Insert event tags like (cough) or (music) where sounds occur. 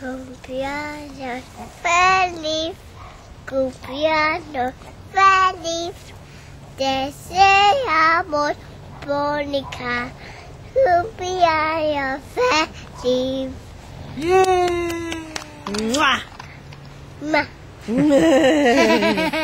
Cumpleaños feliz, cumpleaños feliz. Deseamos, Mónica, cumpleaños feliz. ¡Yay! ¡Mua! Ma. (laughs)